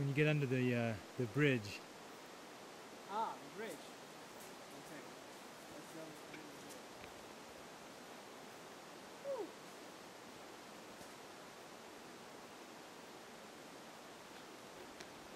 when you get under the uh, the bridge.